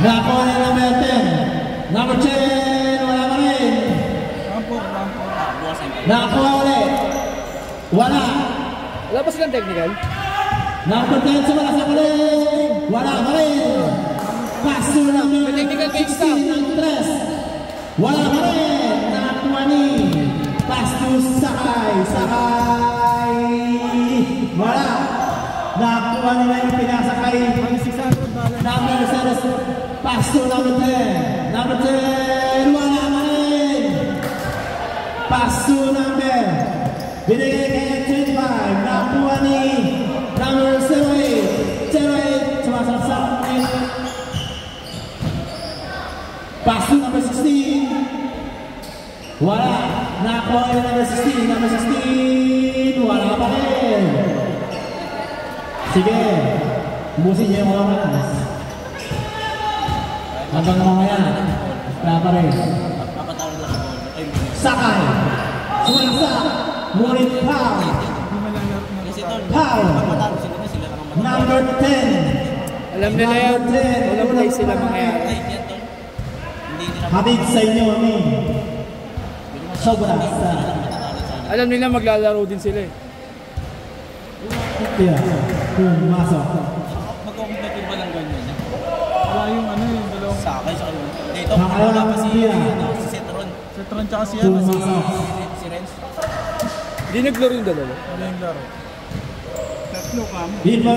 Nakuha ni number 10. Number 10, wala pa rin. Ulit. Wala. Wala pa silang technical? Number 10, sumala sa kuling. Wala pa rin. Paso number May technical game 16 ng 3. Wala pa rin. Nakuha ni. Pasto Sakay. Sakay. Wala. Nakuha nila yung pinasakay. May 600 Pass number 10. Number 10, Luana Amarin. Pass to number. Bidegaya 25, Nampuani. Number 7, Cerai. Cuma satu menit. Number 16. Wala. Nakuha number 16. Number 16, Wala Amarin. Sige. Musiknya yang malam panas. Hanggang mamaya. Rin. Sakay. Sumalaksak. Ngunit na. Pow. Number 10. Alam nila yan. Number 10. Walang play sila mga yan. Hatid sa inyo kami. Sobra sa Alam nila maglalaro din sila eh. Kaya, pumasok. Dalawang Sa akin, sa kanila. Dito, Nakakalawa wala pa si, siya. ano, si Cetron. sa Tron tsaka si ano, si. Si, si Renz. Hindi naglaro yung dalawa. wala yung laro. Tatlo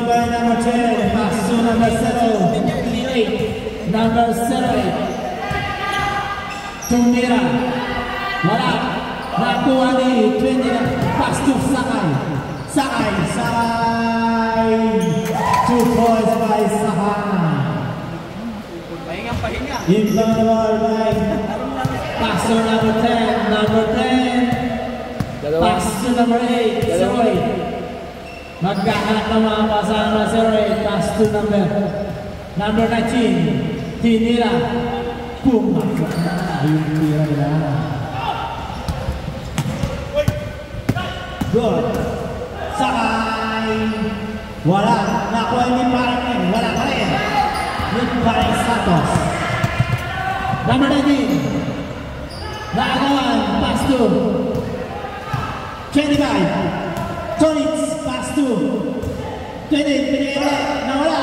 by number 10. Paso number 7. Number 7. Tumira. Wala. Nakuha ni 20 na. Pasto Sakay. Sakay. Sakay. Two points by Sahana. Pahinga, pahinga. Ibang number 9. Paso number 10. Number 10. Dalawa. Paso number 8. Dalawa. Sorry. Magkahanap ng mga pasangan na si Ray. Paso number. Number 19. Tinira. Pumasok na. Yung tira nila. Good. Sakay. Wala. Nakuha ni Parang. Wala pa rin. Ni Parang Santos. Ramadhani Ragawan pass pastu. Cheribai Torits pass to Twenty Pereira Nawala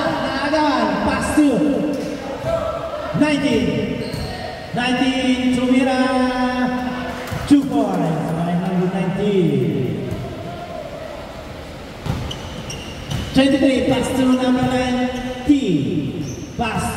Ragawan pastu. To Nineteen. Nineteen Tumira Two points by number nineteen. Twenty-three pass to number nineteen. Pass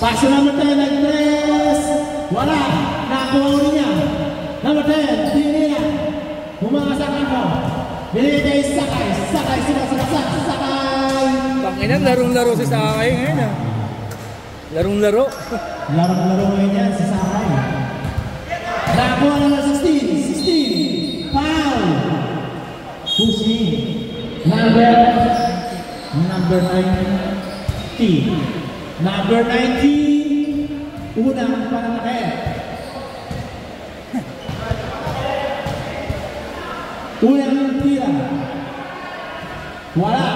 Pak Selamat lagi tres. Wala, nakulinya. Nomor 10, Dinira. Ya. Umangasakan ko. Bili sakai, Sakay. sudah sila, sila, sakay. Sakay. larong-laro si sakai ngayon ah. Larong-laro. Larong-laro ngayon yan si Sakay. Nakuha 16, 16. Foul. Pusi. Number, number 19. Number 19. Unang pananakit. Unang tira. Wala.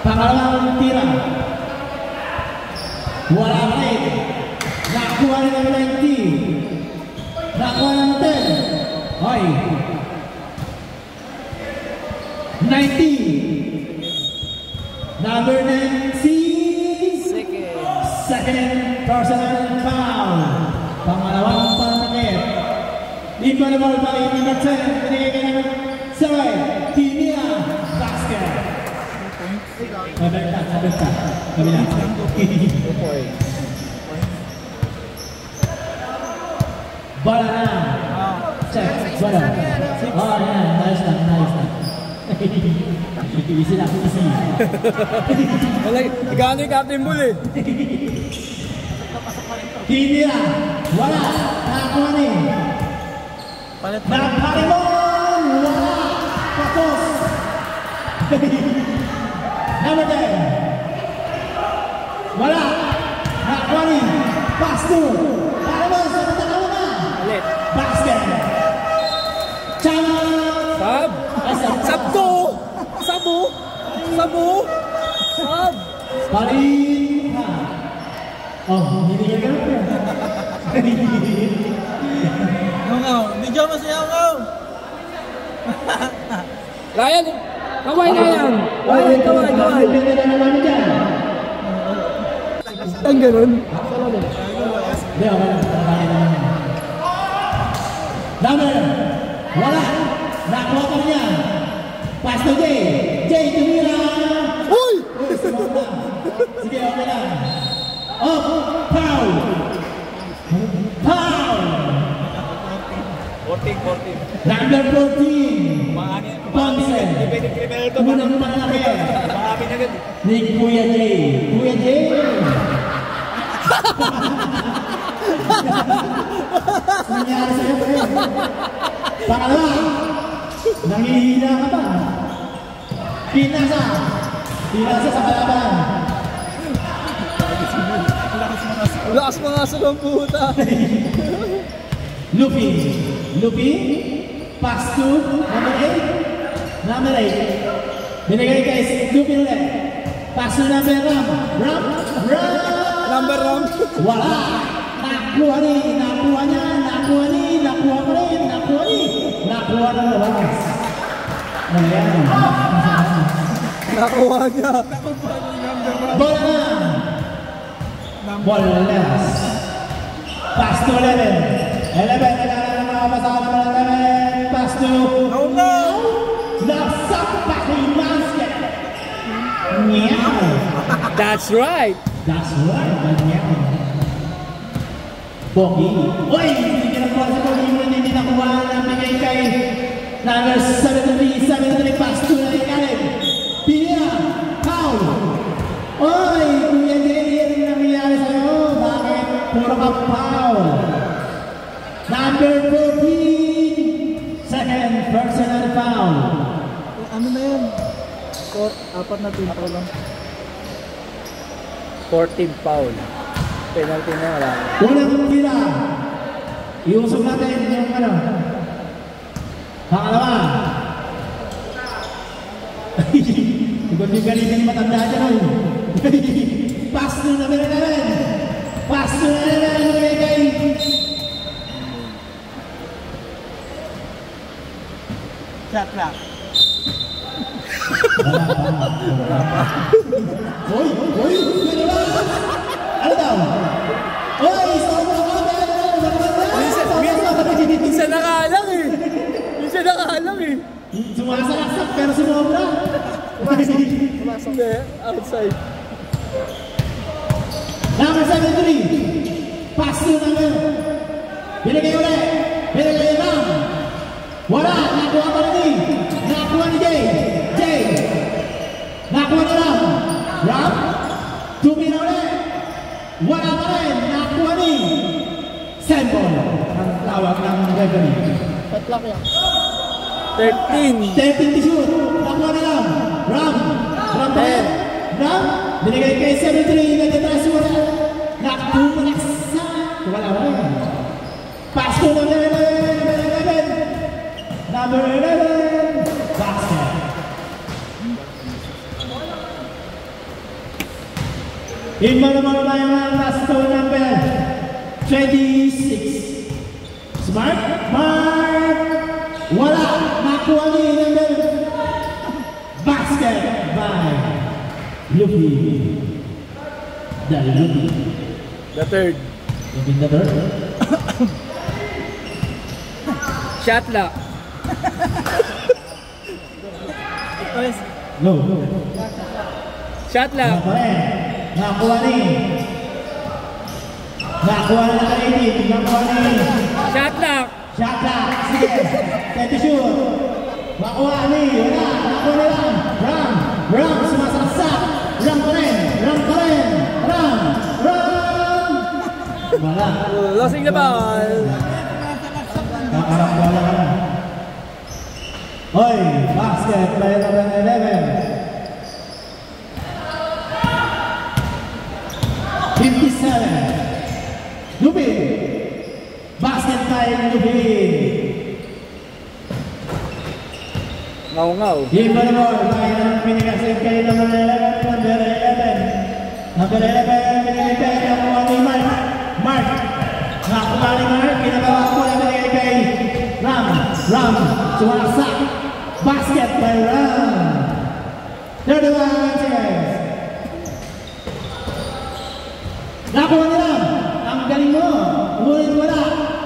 Pangalawang tira. Wala rin. Nakuha rin ng 90. personal foul. Pangalawang paniket. Check, nice Hidira, Walas, Takwani, dan Harimon, Walas, Patus. Nama jaya. Walas, Takwani, Pastu, Harimon, Serta Kaluna, Basket. Camat. Sab. Sabtu. Sabu. Sabu. Sab. Paling. Oh, hindi ka ganun. Yangaw. Bigyan mo si Yangaw. Ryan. Kaway Ryan. Kaway, kaway, kaway. Na dyan. Ang ganun. Hindi, okay yan. Number. Wala. Nakuha ka niya. Pass to Jay. Jay, tumira. Uy! Na. Sige, okay lang. Foul. Foul. 14, 14. Number 14. Mga ano yan? Ponce. Unang malaki. Ni Kuya Jay. Kuya Jay. Nangyari sa'yo, pre. Pangalawa, nangihina ka pa. Pinasa. Pinasa sa kalaban. Lakas mga sa ng puta. Lupi. Lupi. Pass to number 8. Number 8. Binigay kay Lupi ulit. Pass to number Ram. Ram. Ram. Number ram. Wala. Nakuha ni. Nakuha niya. Nakuha ni. Nakuha ko rin. Nakuha ni. Nakuha na labas. Ayan. Nakuha niya. Bola na. Bola last. Pass to 11. 11. Nagkala ng mga pasaka naman ng 11. Pass to. No, no. Nasak back in basket. Meow. That's right. That's right. Meow. Pogi. Uy! Hindi ka nakuha sa Pogi. Hindi nakuha na bigay kay number 73. 73 pass to Number 14. Second personal foul. Ano na yan? Score, apat na team pa lang. 14 foul. Penalty na wala. Unang tira. Iusog natin yung ano. Pangalawa. Ikot yung galing yung matanda dyan. Pass to number 11. Pass to number 11. Kay kay. Shot clock. Hoy! Hoy! Ano daw? Hoy! Sobra ka ba? Minsan, nakaalang eh. Minsan nakaalang eh. Sumasalaksak pero sumobra. Hindi, outside. Number 73. Pass to number. Binigay ulit. Wala. Nakuha pa rin. Nakuha ni Jay. Jay. Nakuha ni Ram. Ram. Tumina ulit. Wala pa rin. Nakuha ni Sembol. Ang tawag ng referee. 13. 13 to shoot. Nakuha ni Ram. Ram. Ram pa rin. Ram. Binigay kay 73. Nagtatras wala. Nakumaksa. Wala wala. Pass to number 11. Number 11. Basket. In na yung number 26. Smart. Mark. Wala. Nakuha number Luffy. Dari Luffy. The third. Luffy the third. Shot. Go. Shot lock. Ako rin. Nakakuha ni. Nakakuha na ng 18. Nakakuha ni. Shot lock. Shot clock. Sige. To shoot. Makuha ni. Wala. Nakuha ni Ram. Ram. Ram. Sumasaksak. Ram pa rin. Ram pa rin. Ram. Ram. Wala. Losing the ball. Nakarang bola Oi, basket, player number 11. 57. Lubi. Basket time, Lubi. ngau ngau. Give it a ball. Tayo na pinagasin eleven, number 11, number 11. Number 11, binigay kayo ng Ram. Basket by Ram. 31 seconds. Nakuha ni Ram. Ang galing mo. Ngunit wala.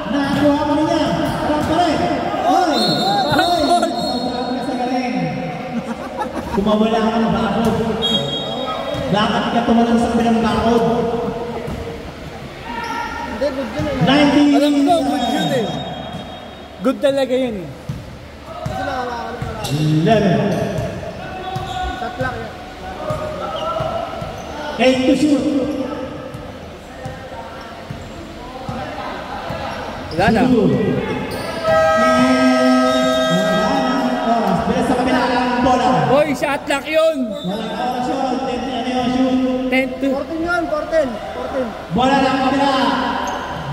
Nakuha mo niya. Ram pa rin. Oy! Oy! Sobrang ka sa galing. Kumawala ka ng bakod. Dapat ka tumalon sa kabilang bakod. Hindi, good yun eh. 90! Alam ko, good yun eh. Good talaga yun eh. Kasi nakakawalan na lang. 11. Shot lang yan. 8 to shoot. Wala na. Bilis sa kabila ang bola. Hoy, shot lock yun. Walang oras yun. 10 ano yun, shoot. 10 to 14 yun, 14. 14. Bola ng kabila.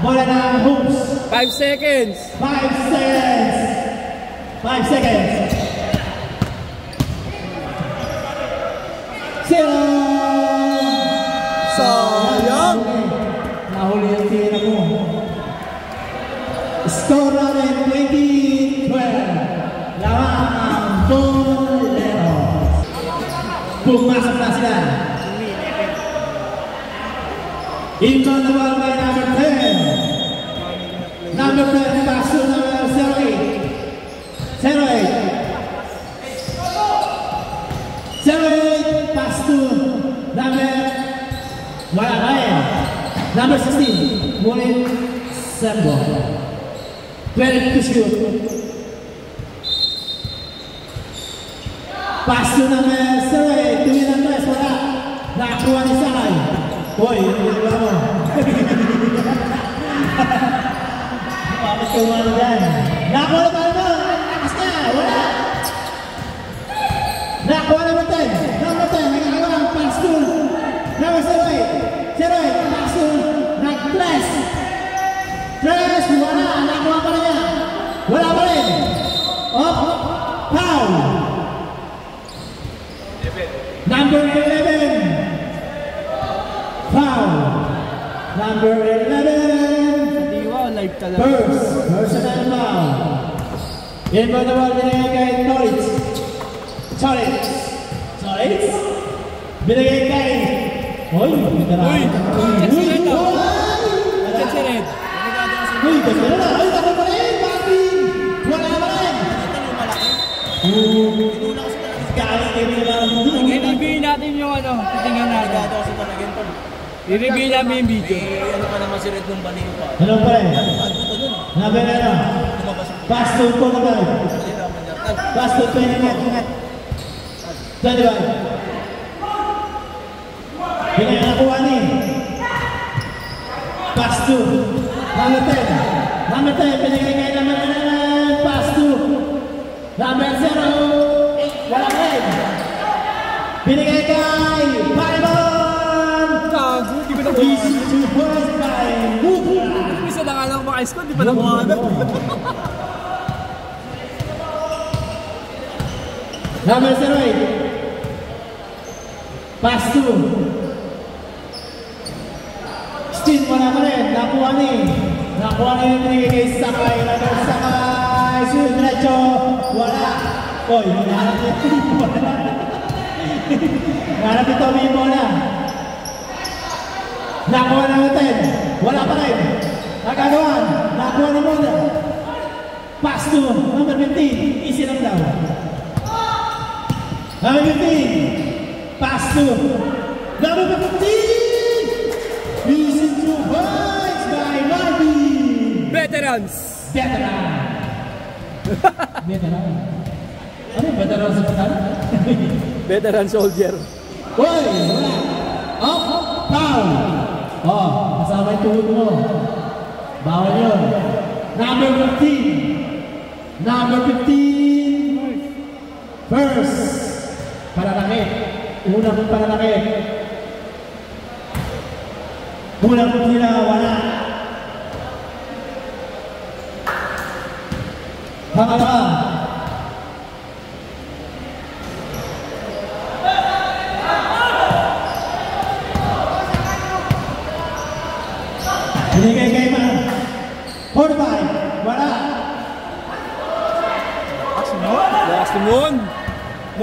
Bola ng hoops. 5 seconds. 5 seconds. 5 seconds. Sayang. Nahuli ang tira mo. Score natin 20-12. Lamang ang Bolero. Pumasok na sila. Sembo. 12 to shoot. Pass to number 08. Tuwin ang press. Wala. Nakakuha ni Sakay. Hoy, ba mo? Bakit ka umano dyan? Nakakuha na tayo mo. Lakas na. Wala. Nakakuha na ba tayo? Number 10. Nagkakawa ang pass to number 08. 08. Pass to nag-press. Press. Wala. Nakakuha pa rin niya. Wala pa rin. Up. Foul. Number 11. Foul. Number 11. Diwa, live talaga. First, personal foul. Naman binigay kay Toritz? Toritz. Toritz? Binigay kay... Hoy, Uy. Uy. Galing kayo nila. I-review natin yung ano, titingnan natin. I-review namin yung video. May ano ka naman Pak, Red nung baliw pa. Hello pre. Sabi na na. Pastor ko na tayo. Pastor ko na ingat. Dali ba? Zero. Bisa nangalang mga ice ko, di pa lang mahanap. Number 08. Pass through. Steam pa Wala. Oy, hinahanap niya. Tommy Nakuha na natin. Wala pa rin. Nagagawan. Nakuha ni Moda. Pass to number 15. Easy lang daw. Number 15. Pass to number 15. Easy to bites by Marvin. Veterans! Veteran. Veteran. Ano veteran sa patan? Veteran soldier. Hoy! Wala! Oh, kasama yung tuhod mo. Number 15. Number 15. First. Pananakit. Unang tira, wala.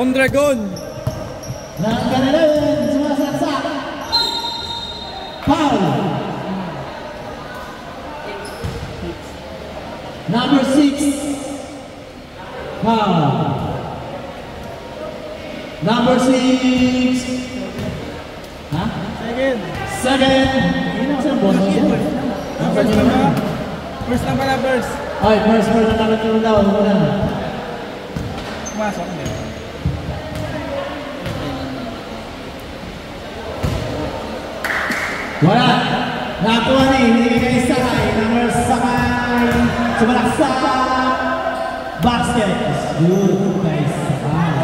Mondragon! Nanggalan. Sumasaksak. Foul. Number 6. Foul. Number 6. Ha? Second. Second. Mo? First lang pala. First lang pala, first. Ay, first first na nakatulong daw. Muna. Pumasok. Wala. Nakuha ni. Sakay. Number Sakay. Sumalaksak. Basket. Good kay Sakay.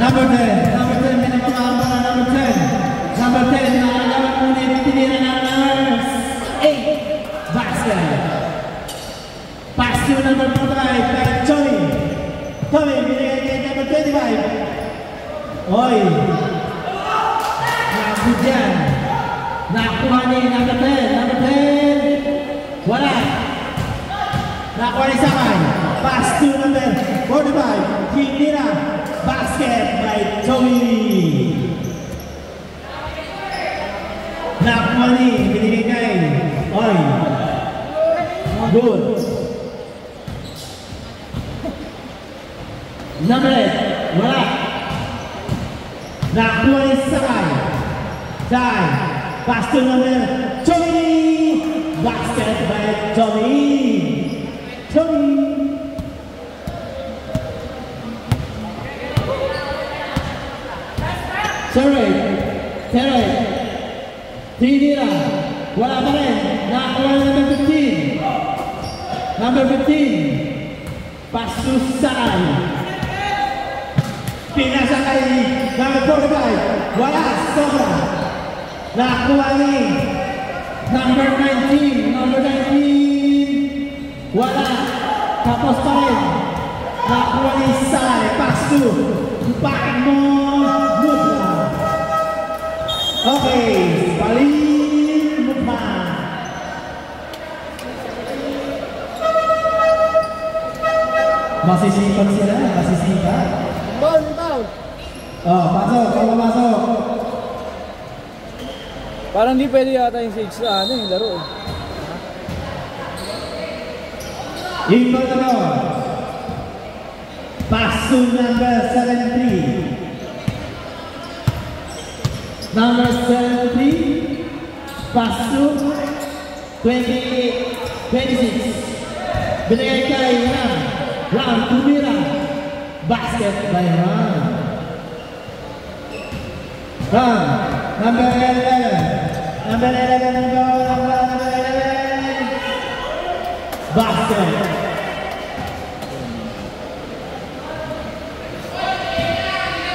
Number 10. Number 10. May napakahaba na number 10. Number 10. Nakagawa po ni tinira ng numbers. 8. Basket. Pass number 45. Kay Choi. Choi. Binigay kay number 25. Oy. Nakabot đi nằm tập lên nằm tập lên quá đà đã qua đi sang này pass to nằm lên có đi bài khi đi là basket by Tommy Nak money, binigay kay. Oy. Good. Number 8, wala. Nak money sakay. Die. pasti namanya Johnny! Bastion terbaik Johnny. Johnny! Sorry Terry. Tidira Bola nih Nah orang number 15 Number 15 Pasusan Pinasa kali Number 45 Walas Sobra Nah, kuali number 19, number 19. Wala tapos pa rin. Nah, kuali sai pasu. Empat mo mutla. Okay, paling. Masih simpan sila, ya? masih simpan. Bound, bound. Oh, masuk, kalau masuk. Parang di pwede yata yung stage sa ano yung laro eh. Imbang Tanawar. Pasu number 73. Number 73. Pasu 20, 26. Binigay kay Ram. Ram Tumira. Basket by Ram. Ram. Number 11. Basket.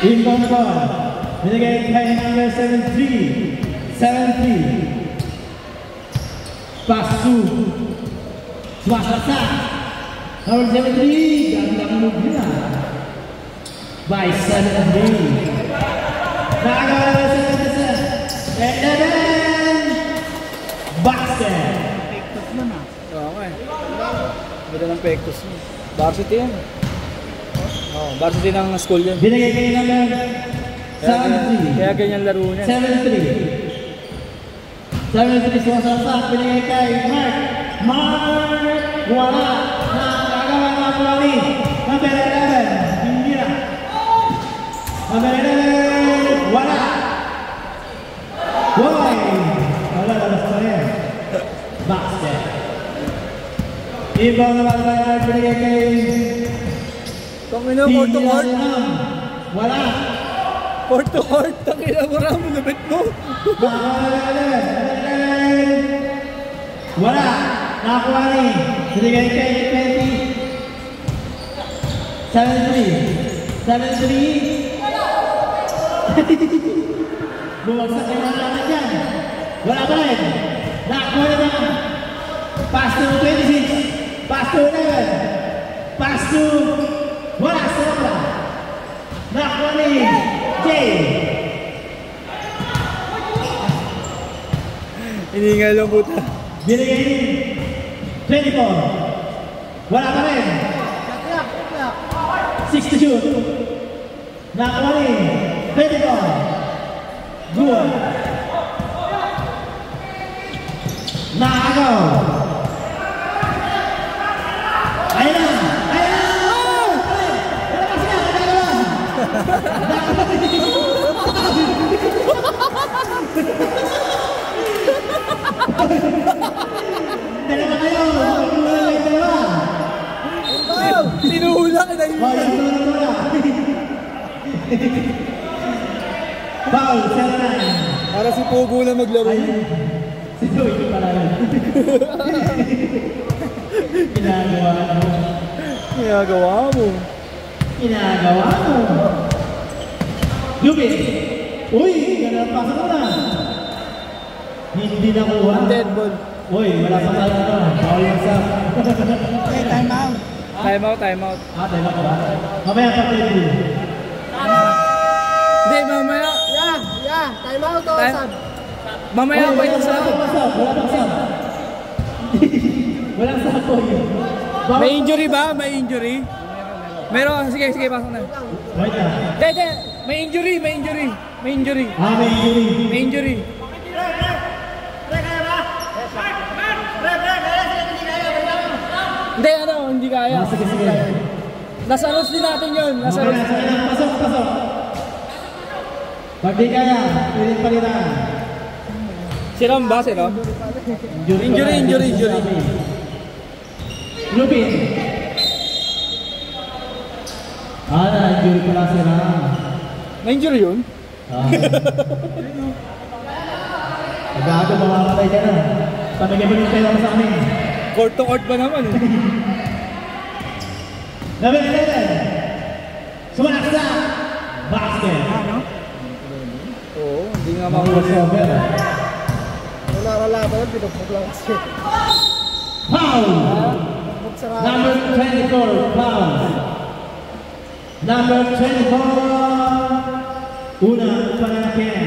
Inbound ball. Mitigate pain number 73. 73. Pasu. Swasasa. Number 73. Gandang Lugna. By 73. Naga 77. Sa 77. 11. Basket. Oo nga eh. Ng mo. Varsity yan. Oh, varsity ng school yun. Binigay kay number Kaya, 73. kaya ganyan laro niya. 73. 73 sumasaksak. Binigay kay Mark. Mark! Wala. Nakakagawa ng Apolani. Number 11. Hindi na. Number 11. Wala. Why? Wala na basta na yan. Basket. Ibang naman ba yan? Binigay kay court to court. Wala. Court to court. Tangina mo ram, lupit mo. Wala. Nakakuha ni. Binigay kay 20. 73. 73. Bumagsak yung mga naman dyan. Wala rin. Nakakuha na. Pass to 26. Pasune wes. Pasu bola sobra. Nakoni J. Ini nggak lombuta. Bila ini 24. Bola keren. 62. Nakoni 24. Dua. Nah, go. Dalawa kayo. Dalawa. Tinuhula ka na yun. Muna. Foul, 7-9. Para si Pogo na maglaro. Si Joey pala yun. Ginagawa mo. Ginagawa mo. Ginagawa mo. Lupit. Uy, ganda ang pasok mo na. Hindi nakuha. Dead ball. Uy, wala pa tayo na. Foul yung sa. Okay, time out. Time out, time out. Ah, tayo na ba? Mamaya pa tayo. Hindi, mamaya. Yeah, yeah. Time out to, Time- Sab. Mamaya pa ito sa... Wala pa sab. Wala pa sab. Sab. May injury ba? May injury? Meron. Sige, sige, pasok na. Hindi, hindi. May injury, may injury. May injury. Ah, may injury. May injury. Hindi, ano, hindi kaya. Ah, sige, sige. Nasa rules din natin yun. Nasa Okay sige na. Pasok, pasok. Pag di kaya, pilit palitan. Si Ram ba, si Ram? Injury, injury, injury. Lupin. Ah, na-injury pala si Ram. May injury yun? Ah. Agago, mamamatay ka na. Mo yung pera mo sa amin. Court to court ba naman eh? Number 11. Sumanaksa. Basket. Oo, hindi nga mahuli. Wala lalaban yan, pinupog lang kasi. Foul. Number 24. Foul. Number 24. Una, pananakit.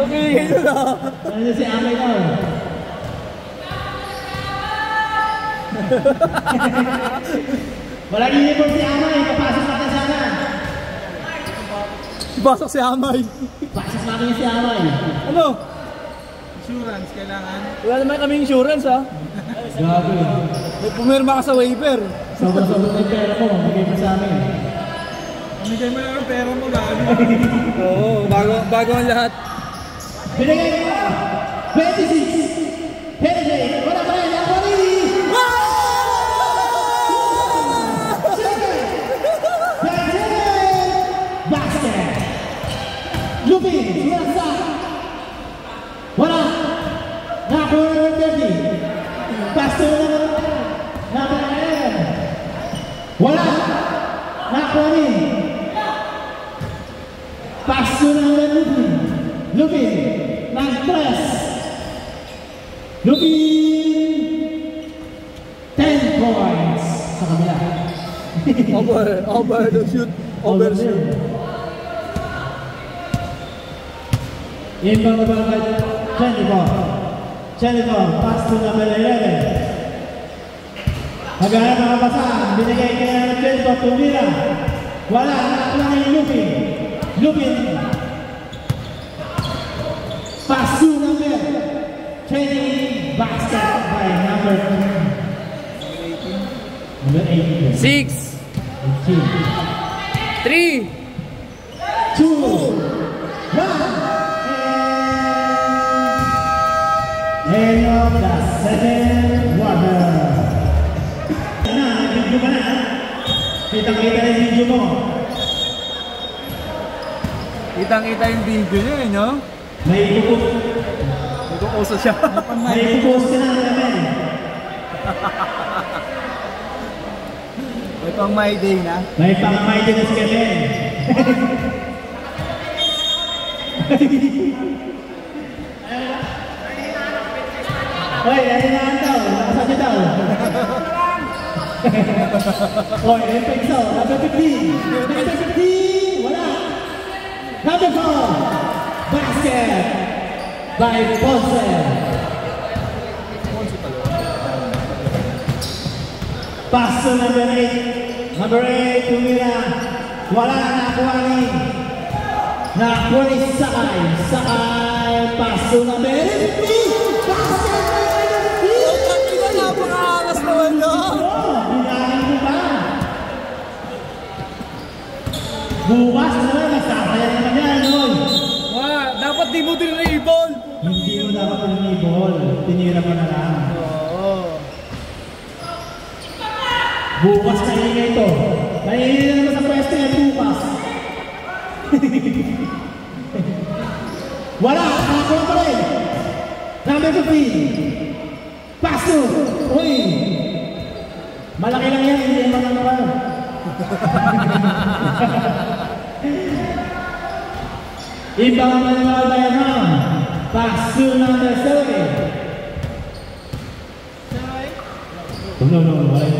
Okay, yun na. Ano si Amay daw? Walang uniform si Amay. Papasok natin sana. Pasok si Amay. Pasok natin si Amay. Ano? Insurance, kailangan. Wala naman kami insurance ha. Grabe. May pumirma ka sa waiver. Sobra-sobra na pera ko. Magigay mo sa amin. Magigay mo lang ang pera mo. Gaano. Oo. Bago, bago ang lahat. Binigay mo. 26. 26. Over, over the shoot. Over shoot. Inbound by Jennifer. Jennifer, pass to number 11. Maghanap ng kapasahan. Binigay kaya ng Jelko Tumira. Wala. Nakakuha na yung Lupin. Lupin. Pasu number 20. Basket by number Number 18. Six, 18. three, two, one, and end of the second quarter. Na, nag-video ka na. Kita-kita na yung video mo. Kitang-kita yung video niya, eh, no? May ipopost, Nagkukuso siya. may ipopost ka na namin. Pang my day na. May pangamay din na si Kevin. Hoy, nahinahan daw. Nakasadya daw. Hoy, yung pekso. Number 15. Number 15. Wala. Number 4. Basket. By Ponce. Pass to number 8. Number 8, tumira. Wala na nakuha ni. Nakuha ni Sakay. Sakay. Pass to number 8. Basket by number 15. Ina, napaka-angas naman yun. Oh, binahin mo ba? Bukas na naman, masasayan naman yan, Noy. Wala, dapat di mo din na-ibon. Hindi mo dapat pinibol. Tinira mo na lang. Bukas na ito. Naiingay na naman sa pwesto yan bukas. Wala! Nakakuha pa rin! Number 15. Paso! Malaki lang yan, hindi. Iba na. Paso number 7. No, no, no,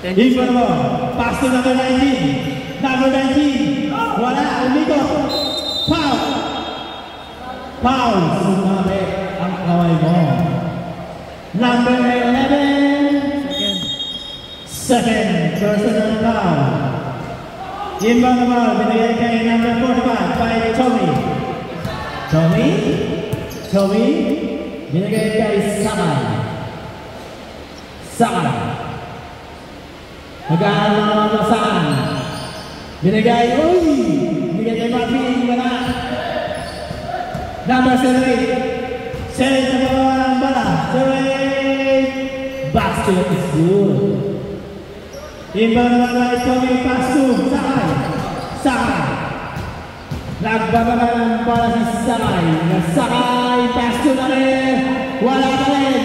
ng revenue. Iba mo. Pass to number 19. Number 19. Wala. Umigo. Ang mo. Number 11. Second. Personal foul. Naman. Binigay kay number 45 by Tommy. Tommy. Tommy. Binigay kay Sakay. Sakay. Magkakamasan. Binigay, uy! Binigay kay Number na bala. Basket is good. Imbang ito may. Sakay! Sakay! Para sakay. Nasakay! pasto na rin! Wala pa rin!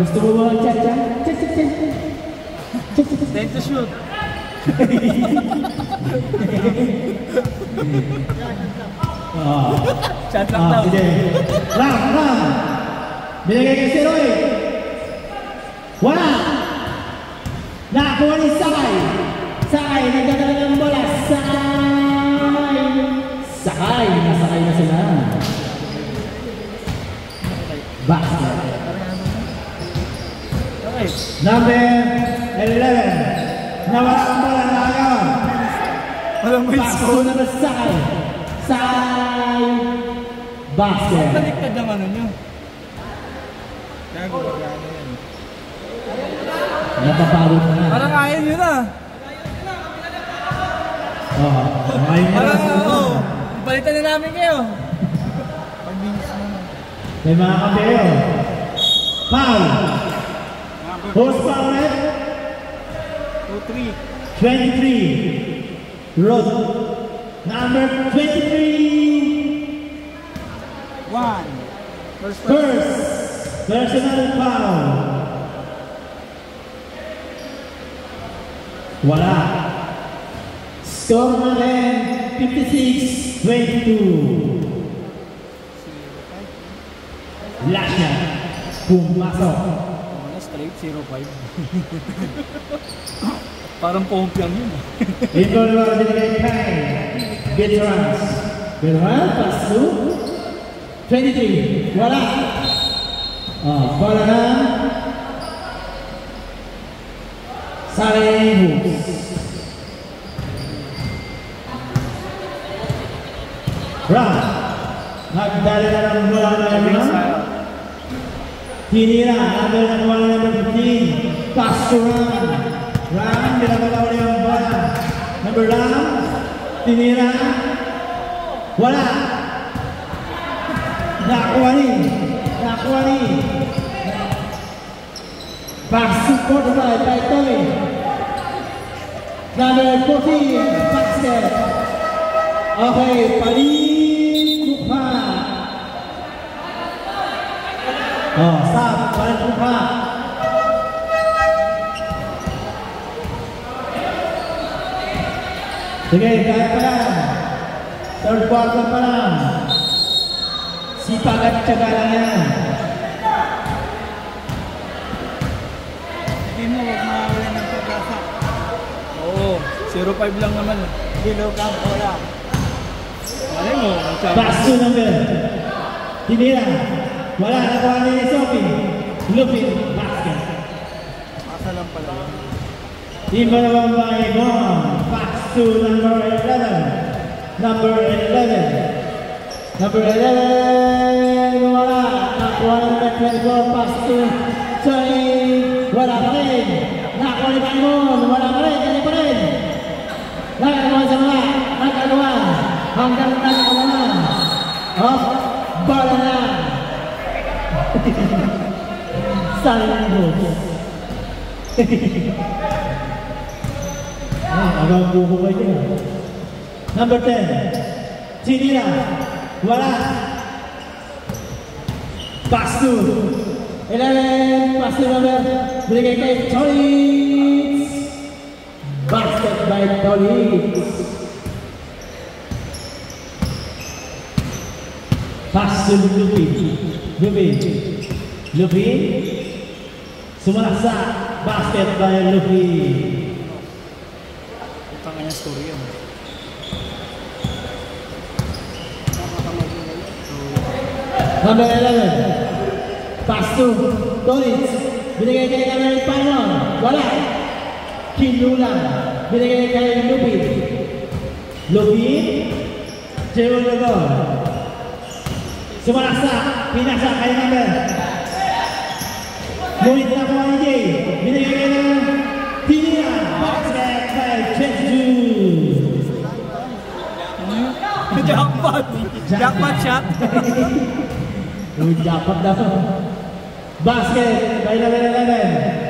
Gusto mo ba? Tsatsa, tsatsa. Time to shoot. Oh. Shot lang Ah, daw. sige. Ram, ram. Binigay kay si Roy. Wala. Nakakuha ni Sakay. Sakay, nagdadala ng bola. Sakay. Sakay, nasakay na sila. Basket. Number 11. Nawala ang bola na agawan. Walang may Paso score. na na Sakay. Sakay. Basket. Baliktad ang ano nyo. Gago, yan. Mo na. Parang ayaw nyo na. Oo. Ngayon na Parang, lang. oo. Balitan na namin kayo. May mga. Foul. Who's foul red? 2-3. 23. Road. Number 23. One. First, First. Personal foul. Wala. Score natin 56-22. Lasha. Pumasok. Ano, straight 0-5. Parang pompiang yun. Ito naman binigay kay Veterans. Veterans, pass to 23. Wala. Oh, bola na. Sayang hoops. Ram. Nagdala na ng bola na naman. Tinira ambil kembali nomor 15 Pasuran Ram dilakukan oleh yang barat Nomor Ram Wala. Dakwani. Dakwani. 14 Okay, Paris Oh, stop, paling lupa. Sige, kaya pa lang. Third quarter pa lang. Sipag at tiyaga lang yan. Hindi mo, huwag mawalan ng pag-asa. Oo, 0-5 lang naman. eh. Dilo ka, wala. Malay mo, magsabi. Pass to number. Tinira. Wala, nakuha ni Sophie. Lupin, basket. Asa lang pala. Team mo naman ba Ibon? Pass to number 11. Number 11. Number 11. Wala. Nakuha number 24. Pass to Johnny. Wala pa rin. Nakuha ni Paimon. Wala pa rin. Kanya pa rin. Nagagawa sa mga. Nagagawa. Hanggang nagagawa. Oh, bola na. I don't know who I Number 10, Tinina Walas. Pastu. 11, Pastu number, Brigade Tolitz. Basket by Tolitz. Pastu Lupin. Lupin. Lupin. Sumarsa Basket by Luffy Utangannya story ya. Number 11 Pastu Toric kaya kaya kaya Panon Wala Kinulan Binigay kaya Luffy Luffy Jero Lugol Sumarasa Pinasa kaya number Jackpot! Jackpot shot! Uy, dapat daw. Basket by number 11.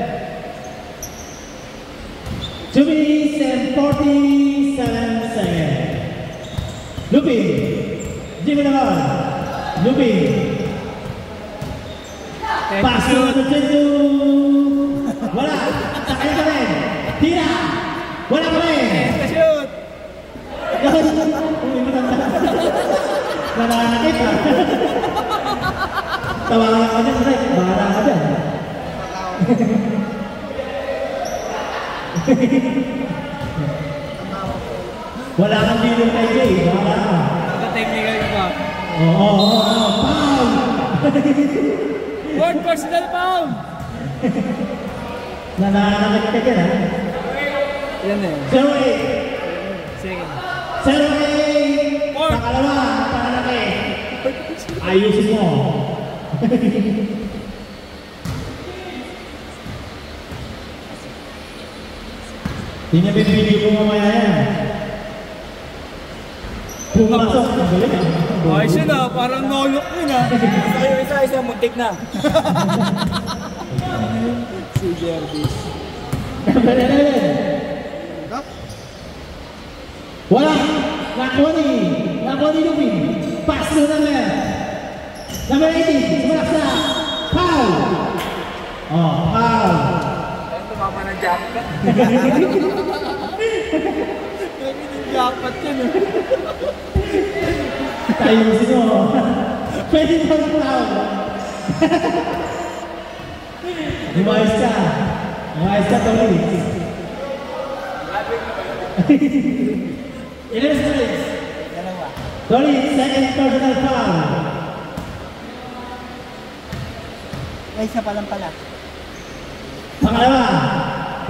Two minutes and 47 seconds. Lupin. Jimmy naman. Lupin. Pasur itu, Bola tak keren. Tidak. Bola keren. Shoot. Karena kita tawaran aja kita barang aja. Wala kang dito kay Jay, wala. Oh, oh, oh. One personal pound! Nananakit ka dyan, ha? Yan eh. Zero eight. Sige. Zero eight. Four. Pakalawa, panalaki. Ayusin mo. Hindi na binibigyo ko mamaya yan. Pumasok. Ang galing. Ah. Ayos yun ah, parang nolok yun ah. Kayo isa-isa, muntik na. Si Jervis. Number 11. Wala. Nakuha ni. Nakuha ni Lupin. Pass to number. Number 18. Sumalak sa. Foul. Oh, foul. Ayun, tumama ng jacket. Dapat yun eh. Tayo sino. Pwede ba foul? Lumayas ka. Lumayas ka, Tony. Ilan strikes? Dalawa. Tony, second personal foul. Ay, isa pa lang pala. Pangalawa,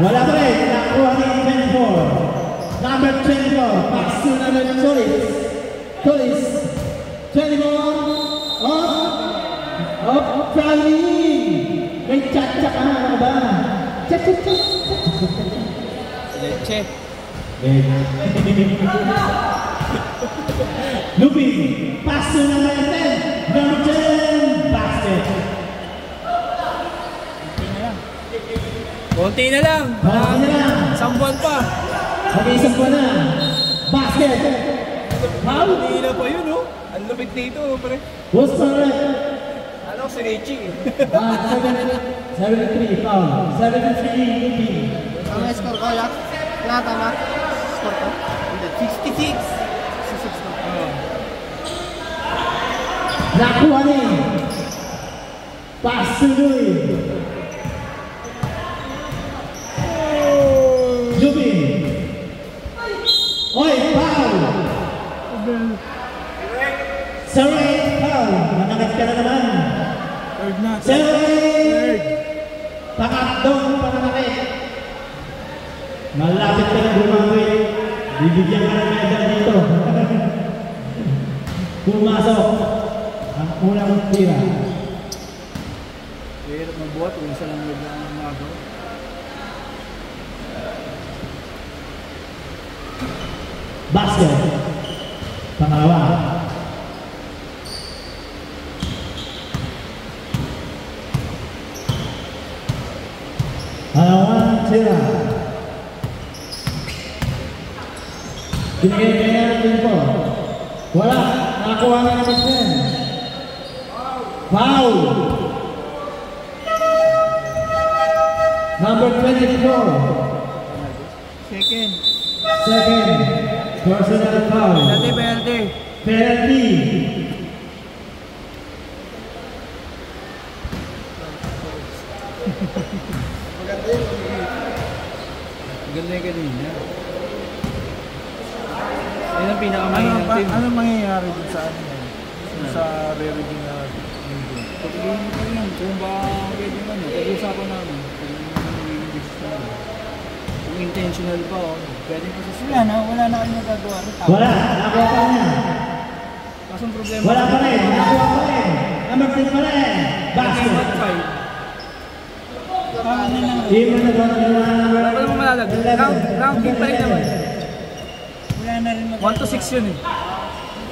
wala pa rin. Nakuha ni 24. Number 24, pass to number Solis. Taliban of of chặt chặt chặt na ba? Chat chat chat. Leche. Lupi, paso na natin. Mountain basket. Konti na lang. Konti na lang. Isang buwan pa. Okay, isang buwan na. Basket. How? Hindi na pa yun, oh. Lupit dito pre. Who's correct? Ano si Richie? Ah, 73 foul. 73 Lupi. Ang score ko, yak. Lahat tama. Score ko. Hindi. 66. 66 na. Nakuha ni. Pass to Louis. Lupi. Oy, foul. Sorry, foul. Manangat ka na naman. Third na. Sorry. Pangatlong pananakit. Malapit ka na bumawi. Bibigyan ka ng medal dito. Pumasok. Ang unang tira. Hirap magbuhat kung isa lang yung ang magawa. Basket. Pangalawa. Pangalawang Angela Dengan tempo. Bola Lakukan persen Foul Number 24 Second. Second. Personal foul Penalty pa, team. ano mangyayari dun sa ano yan? Sa re-reading na linggo. Pagpiliin ko lang kung ba pwede man. Pag-usapan namin. Kung. Kung intentional pa o pwede pa sa Wala na, wala na kayong nagagawa. Wala. Nakakuha pa niya. Kaso ang problema. Wala pa rin. Nakakuha pa rin. Number 10 pa rin. Basket. Parang na lang. Hindi mo number Wala pa namang malalag. 11. Round, round kick pa rin naman. Wala na rin magagawa. 1 to 6 yun eh.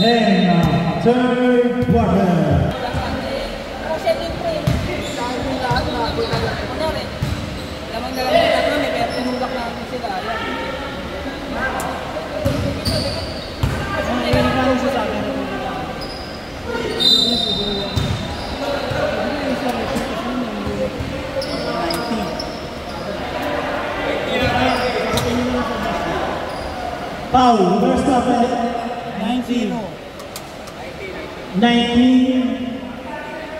sa akin. Foul, first stop at 19. 19,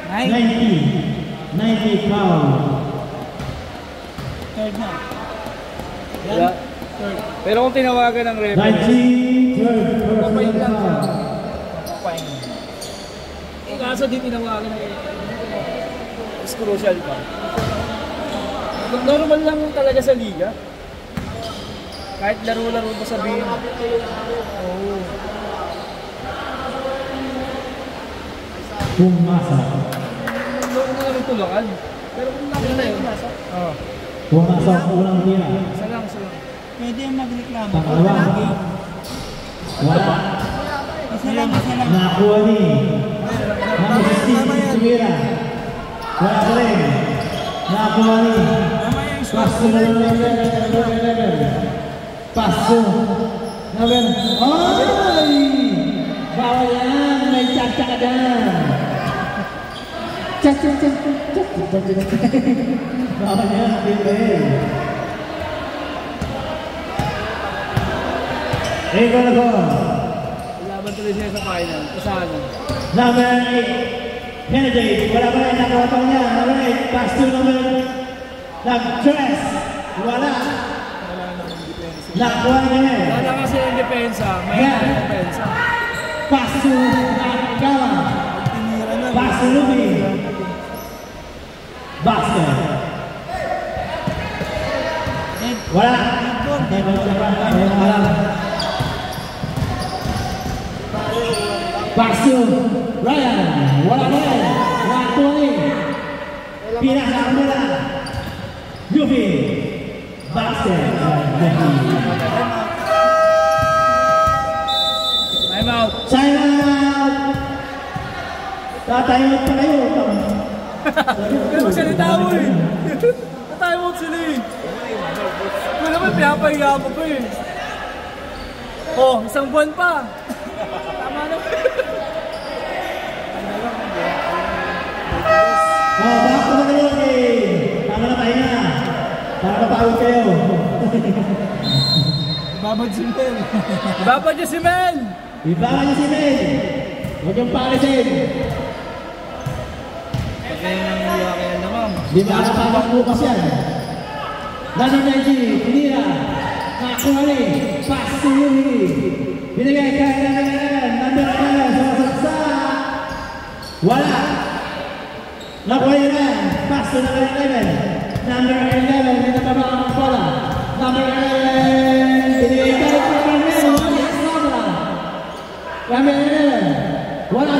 90, 90 foul. Third na. Wala. Pero kung tinawagan ng referee, 19, third personal lang siya. Papayin. Kung kaso di tinawagan ng referee, is crucial pa. Normal lang talaga sa liga. Kahit laro-laro mo sabihin. Oo. Pumasa. Laro mo lang tulakan. Pero kung nakita na yun, Oo. Pumasa ang unang tira. Isa lang, isa lang. Pwede yung magreklamo. Pangalawa. Wala. Isa lang, isa lang. Nakuha ni. Number 16, tumira. Wala pa rin. Nakuha ni. Paso na number 11, number 11. Paso. Number... Ay! Bawal yan. May tsak-tsak ka dyan cek cek cek Laban tuloy siya sa final number 8 Kennedy wala ba yung niya number 8 pass to number lag wala lag niya wala kasi yung may yeah. pass to pass to Lubi Basil Ryan Wallace Watoni Pinakamera Yuvi Basil Time out Time out Tatayot pa kayo Hindi magsalita mo eh Tatayot sila eh Naman pinapahiya mo pa eh. Oh, isang buwan pa. Tama na. Oh, back to the game. Tama na tayo na. Para mapagod kayo. Babad si Mel. Baba niya si Mel. Ibangan niyo si Mel. Huwag yung palisin. Pag yung nangyayari naman. Di ba nakapag bukas yan? Nasa Nenji, tinira. Nakakuha ni. Pass to Yuri. Binigay kay number 11. Number 11. Sumasaksa. Wala. Nakuha yun na. Pass to number 11. Number 11. May natabang ang bola. Number 11. Binigay kay. Wala. Sobra. Number 11. Wala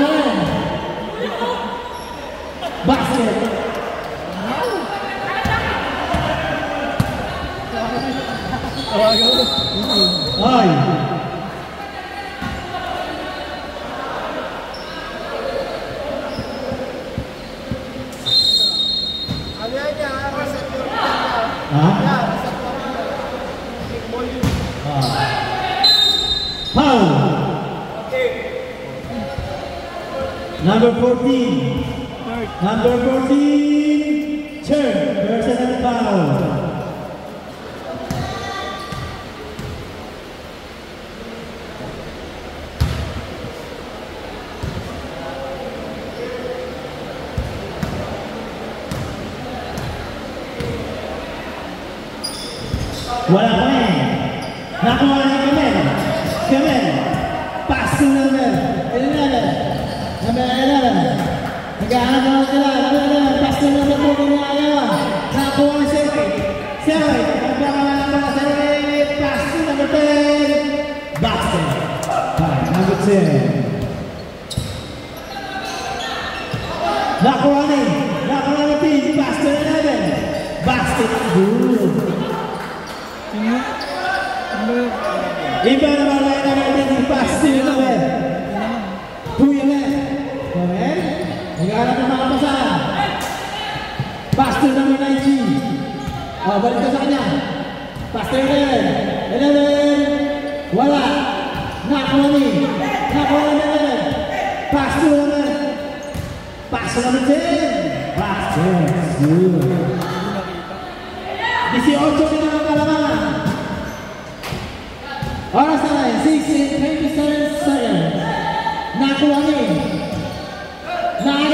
Nine. Number 14. Number 14, Chen, versus and foul. come on, come in. Come in. Pass another. Another. Another. Again, another. Pass another. Come on, save it. Save it. Pass another. Boxing. Number 10.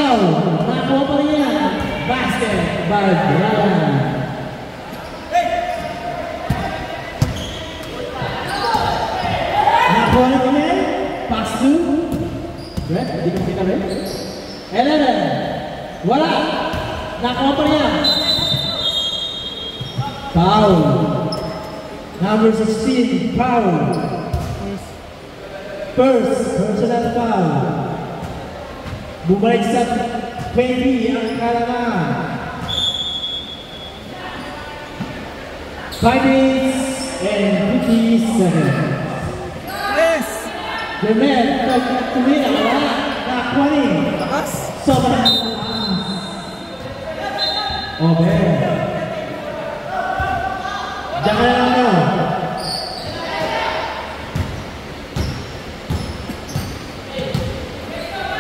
Riau Rako Perian Basket Berjalan Rako Perian Pass to Brad dikasihkan Brad Eleven Wala Nak Perian power. Number 16 power. First personal power. bumalik sa Baby ang kalangan. Five minutes and 50 seconds. Yes! The man, pagkakumila na, nakwani. Takas? Sobrang Okay. Jangan lama.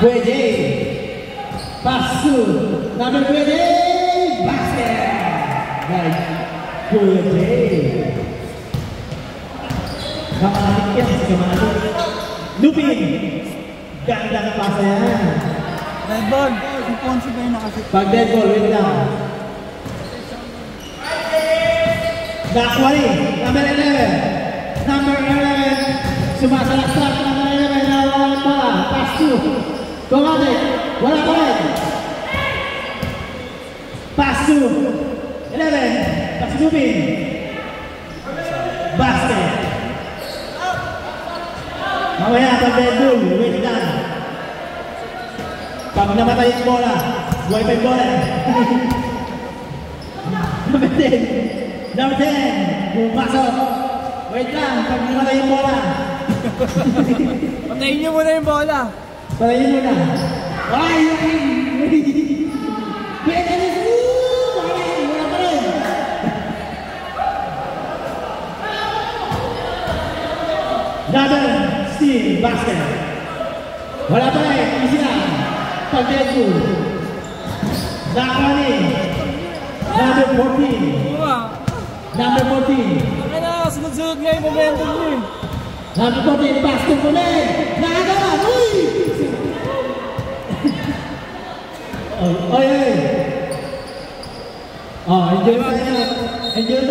Wejeng. Pasu. Number pwede. Basket. Right. Pwede. Kamalik yan. Kamalik. Lupin. Ganda ng pasa yan. Red ball. Si ba yung nakasip? Pag dead ball, wait lang. Rin. Number 11. Number 11. Sumasalaksak. Number 11. Nawawalan bola. Pass to. Kumate. Wala pa rin. To. 11. Pass to Lupin. Basket. Mamaya pag dead ball, wait lang. Pag namatay yung bola, buhay pa yung bola. Number 10. Number 10. Pumasok. Wait lang, pag namatay yung bola. Patayin niyo muna yung bola. Patayin mo na. Ay, ay, Wait, Number 16, basket. Wala pa rin, easy lang. Pag-dead Nakakuha ni. Number 14. Mga, Number 14. Ano na, sunod-sunod nga momentum niyo eh. Number 14, basket! Uy! oh, oy, oy! Oh, enjoy. Enjoy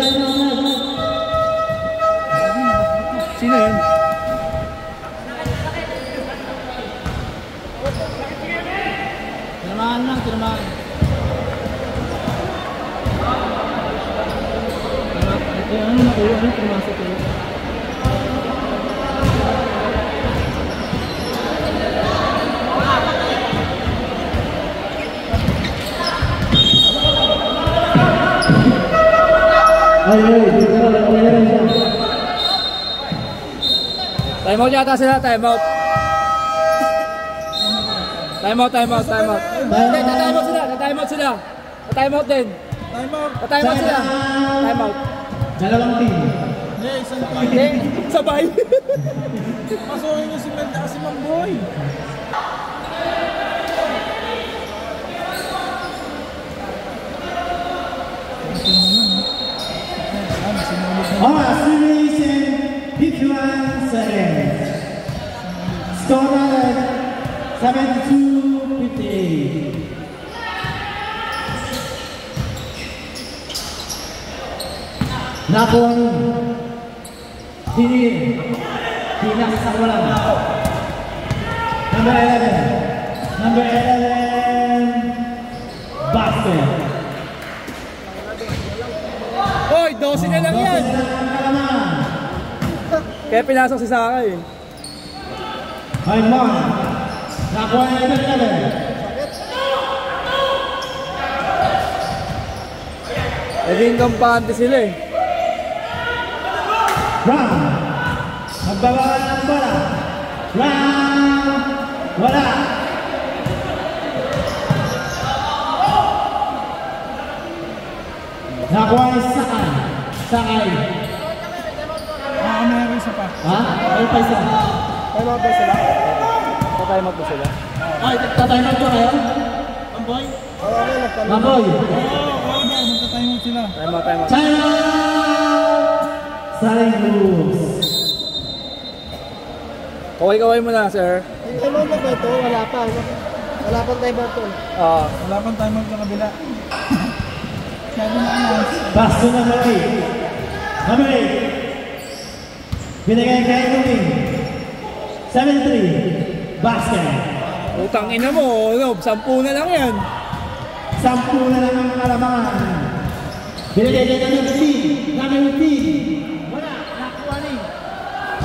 歩いてみますけど。Tài một nha ta sẽ ra tài một. Tài một, tài một, tài một. Tài một xin ạ, tài một xin ạ Tài một tiền Tài một xin ạ Tài một. Dalawang team. Hindi, isang team. Hindi, sabay. Pasukin niyo si Mel at si Mamboy. Alright, series in 51 seconds. Score at 72 Nakon Tinir Pinakasakwalan Number 11 Number 11 Basket Hoy, 12 na lang yan. Kaya pinasok si Saka eh. Ay, Mon. Nakuha na ito na Naging kampante sila eh. Ram. Magbabawal ng bola. Ram. Wala. Nakuha ni Sakay. Sakay. Ah, meron isa pa. Ha? Ano pa isa? Out ba sila? Out ba sila? Ay, tatay mo ito kayo? Mamboy? Maboy. Oo, daw, magta-time out sila. Time out, time out. Saling moves. Kaway-kaway mo na, sir. Time out na ba ito? Wala pa. ano? Wala pang time out to. Ah, Wala pang time out sa kabila. Sabi na announce. Pass to number 8. Number 8. Binigay kay Tuming. 7-3. Basket. Utang ina mo, ano, sampu na lang yan. Sampu na lang ang kalamangan. Binigay kay number 15. Number 15.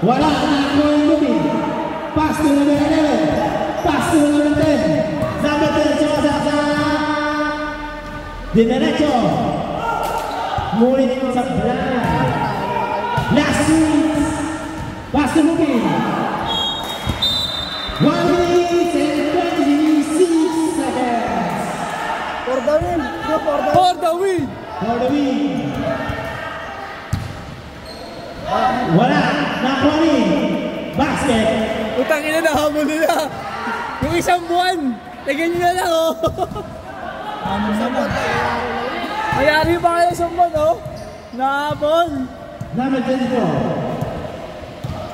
wala akong lubi pasto di derecho muli din sa brana last wala Nakuha ni. Basket. Utang ina na habol nila. Yung isang buwan. Tignan nyo na lang oh. Mayari pa kayo sa buwan oh. Nahabol. Number 24.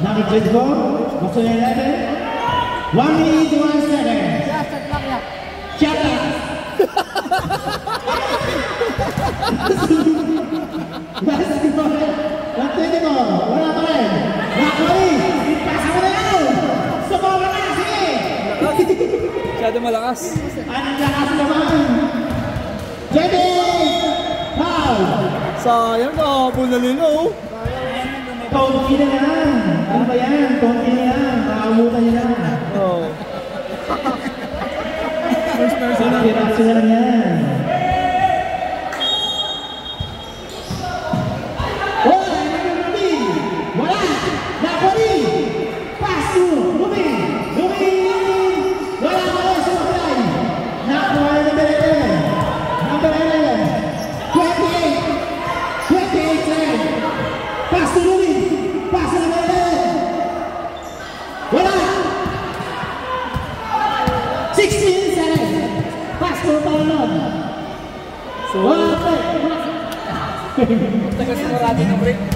Number 24. What's your 11? One minute, one second. Yeah, shot lang yan. Up. Basketball. One twenty-four. Wala pa rin. Nakuha ni. Ipasa mo na yun. Sumama na. Sige. Masyado malakas. Anong lakas naman? JD! Foul! Sayang nahabol na nila oh. Konti na lang. Ano ba yan? Konti na lang. Nakakamutan lang. Oh. Konti rapsi na lang yan. Tagas marami ng break.